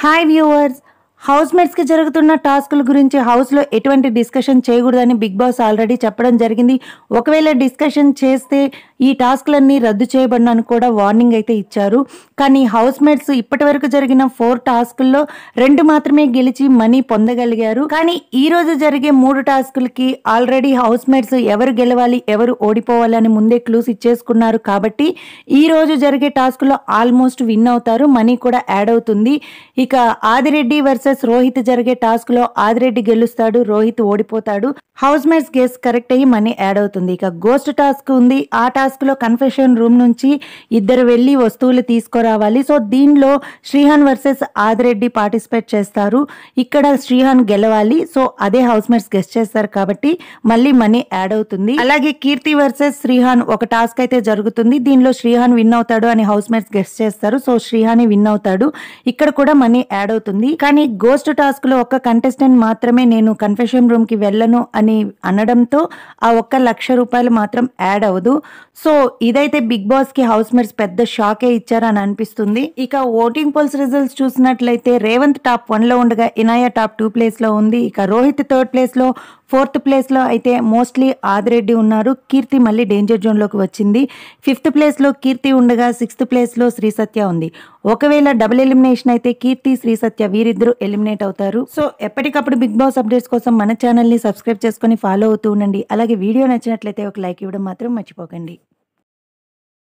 Hi viewers, house మేట్స్కి జరుగుతున్న టాస్కుల గురించి హౌస్లో ఎటువంటి డిస్కషన్ చేయకూడదని బిగ్ బాస్ ఆల్రెడీ చెప్పడం జరిగింది. ఒకవేళ డిస్కషన్ చేస్తే ఈ టాస్క్లన్నీ రద్దు చేయబడినని కూడా వార్నింగ్ అయితే ఇచ్చారు. కానీ హౌస్ మేట్స్ ఇప్పటి వరకు జరిగిన ఫోర్ టాస్కుల్లో రెండు మాత్రమే గెలిచి మనీ పొందగలిగారు. కానీ ఈ రోజు జరిగే మూడు టాస్కులకి ఆల్రెడీ హౌస్ మేట్స్ ఎవరు గెలవాలి ఎవరు ఓడిపోవాలి అని ముందే క్లూస్ ఇచ్చేసుకున్నారు కాబట్టి ఈ రోజు జరిగే టాస్క్లో ఆల్మోస్ట్ విన్ అవుతారు. మనీ కూడా యాడ్ అవుతుంది. ఇక ఆదిరెడ్డి వర్సెస్ రోహిత్ జరిగే టాస్క్లో ఆదిరెడ్డి గెలుస్తాడు రోహిత్ ఓడిపోతాడు. హౌస్ మేట్స్ గెస్ కరెక్ట్ అయ్యి మనీ యాడ్ అవుతుంది. ఇక గోస్ట్ టాస్క్ ఉంది. ఆ టాస్క్లో కన్ఫెషన్ రూమ్ నుంచి ఇద్దరు వెళ్ళి వస్తువులు తీసుకురావాలి. సో దీనిలో శ్రీహాన్ వర్సెస్ ఆదిరెడ్డి పార్టిసిపేట్ చేస్తారు. ఇక్కడ శ్రీహాన్ గెలవాలి. సో అదే హౌస్ మేట్స్ గెస్ట్ చేస్తారు కాబట్టి మళ్ళీ మనీ యాడ్ అవుతుంది. అలాగే కీర్తి వర్సెస్ శ్రీహాన్ ఒక టాస్క్ అయితే జరుగుతుంది. దీనిలో శ్రీహాన్ విన్ అవుతాడు అని హౌస్ మేట్స్ గెస్ట్ చేస్తారు. సో శ్రీహాని విన్ అవుతాడు. ఇక్కడ కూడా మనీ యాడ్ అవుతుంది. కానీ గోస్ట్ టాస్క్లో ఒక్క కంటెస్టెంట్ మాత్రమే నేను కన్ఫెషన్ రూమ్కి వెళ్ళను అని అనడంతో ఆ ఒక్క లక్ష రూపాయలు మాత్రం యాడ్ అవ్వదు. సో ఇదైతే బిగ్ బాస్కి హౌస్ మేట్స్ పెద్ద షాకే ఇచ్చారని అనిపిస్తుంది. ఇక ఓటింగ్ పోల్స్ రిజల్ట్స్ చూసినట్లయితే రేవంత్ టాప్ వన్లో ఉండగా ఇనాయా టాప్ టూ ప్లేస్లో ఉంది. ఇక రోహిత్ థర్డ్ ప్లేస్లో ఫోర్త్ ప్లేస్లో అయితే మోస్ట్లీ ఆదిరెడ్డి ఉన్నారు. కీర్తి మళ్ళీ డేంజర్ జోన్లోకి వచ్చింది. ఫిఫ్త్ ప్లేస్లో కీర్తి ఉండగా సిక్స్త్ ప్లేస్లో శ్రీ సత్య ఉంది. ఒకవేళ డబుల్ ఎలిమినేషన్ అయితే కీర్తి శ్రీ సత్య వీరిద్దరూ ఎలిమినేట్ అవుతారు. సో ఎప్పటికప్పుడు బిగ్ బాస్ అప్డేట్స్ కోసం మన ఛానల్ని సబ్స్క్రైబ్ చేసుకొని ఫాలో అవుతూ ఉండండి. అలాగే వీడియో నచ్చినట్లయితే ఒక లైక్ ఇవ్వడం మాత్రం మర్చిపోకండి.